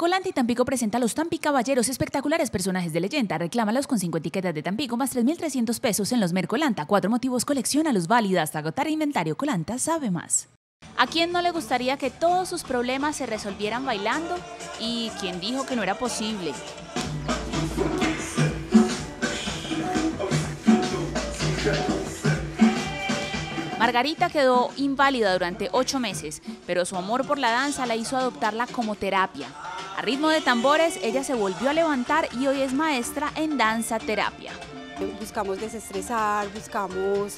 Colanti Tampico presenta a los Tampi Caballeros, espectaculares personajes de leyenda. Reclámalos con 5 etiquetas de Tampico más 3.300 pesos en los Mercolanta. Cuatro motivos colecciona los válidos hasta agotar inventario. Colanta sabe más. ¿A quién no le gustaría que todos sus problemas se resolvieran bailando? ¿Y quién dijo que no era posible? Margarita quedó inválida durante ocho meses, pero su amor por la danza la hizo adoptarla como terapia. A ritmo de tambores, ella se volvió a levantar y hoy es maestra en danza terapia. Buscamos desestresar, buscamos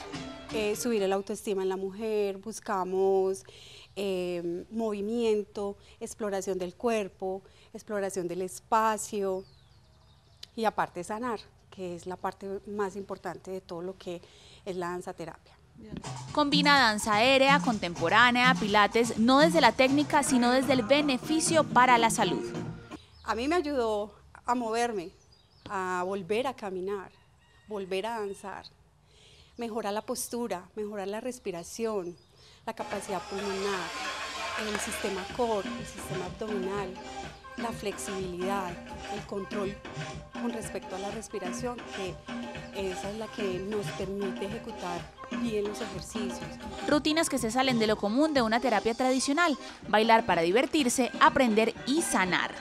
eh, subir el autoestima en la mujer, buscamos eh, movimiento, exploración del cuerpo, exploración del espacio y aparte sanar, que es la parte más importante de todo lo que es la danza terapia. Combina danza aérea, contemporánea, pilates, no desde la técnica, sino desde el beneficio para la salud. A mí me ayudó a moverme, a volver a caminar, volver a danzar, mejorar la postura, mejorar la respiración, la capacidad pulmonar, el sistema core, el sistema abdominal, la flexibilidad, el control con respecto a la respiración, que esa es la que nos permite ejecutar bien los ejercicios. Rutinas que se salen de lo común de una terapia tradicional, bailar para divertirse, aprender y sanar.